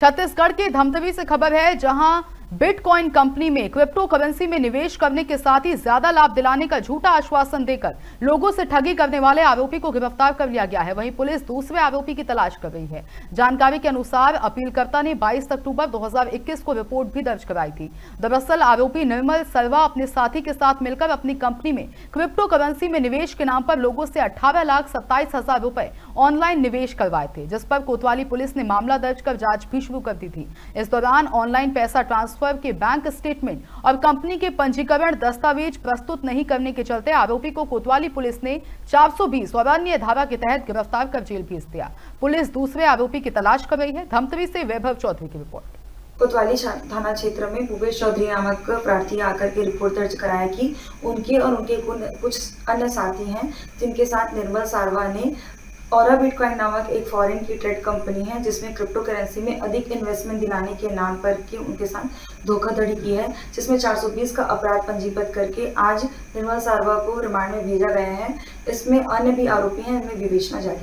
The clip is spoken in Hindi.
छत्तीसगढ़ के धमतवी से खबर है जहाँ बिटकॉइन कंपनी में क्रिप्टो करेंसी में निवेश करने के साथ ही ज़्यादा लाभ दिलाने का झूठा आश्वासन देकर लोगों से ठगी करने वाले आरोपी को गिरफ़्तार कर लिया गया है। वहीं पुलिस दूसरे आरोपी की तलाश कर रही है। जानकारी के अनुसार अपीलकर्ता ने 22 अक्टूबर 2021 को रिपोर्ट भी दर्ज कराई थी। दरअसल आरोपी निर्मल सरवा अपने साथी के साथ मिलकर अपनी कंपनी में क्रिप्टो करेंसी में निवेश के नाम पर लोगों से अठारह लाख सत्ताईस हज़ार रुपए ऑनलाइन निवेश करवाए थे, जिस पर कोतवाली पुलिस ने मामला दर्ज कर जाँच भी शुरू कर दी थी। इस दौरान ऑनलाइन पैसा ट्रांसफ़र ट्रांसफ़र के बैंक स्टेटमेंट और कंपनी के पंजीकरण दस्तावेज़ प्रस्तुत नहीं करने के चलते आरोपी को कोतवाली पुलिस ने 420 और अन्य धारा के तहत गिरफ़्तार कर जेल भेज दिया। पुलिस दूसरे आरोपी की तलाश कर रही है। धमतरी से वैभव चौधरी की रिपोर्ट। कोतवाली थाना क्षेत्र में भूपेश चौधरी नामक प्रार्थी आकर के रिपोर्ट दर्ज कराया कि उनके और उनके कुछ अन्य साथी हैं, जिनके साथ निर्मल सारवा ने और बिटकॉइन नामक एक फॉरेन की ट्रेड कंपनी है, जिसमें क्रिप्टो करेंसी में अधिक इन्वेस्टमेंट दिलाने के नाम पर की उनके साथ धोखाधड़ी की है, जिसमें 420 का अपराध पंजीबद्ध करके आज निर्मल सारवा को रिमांड में भेजा गया है। इसमें अन्य भी आरोपी हैं, इनमें विवेचना जारी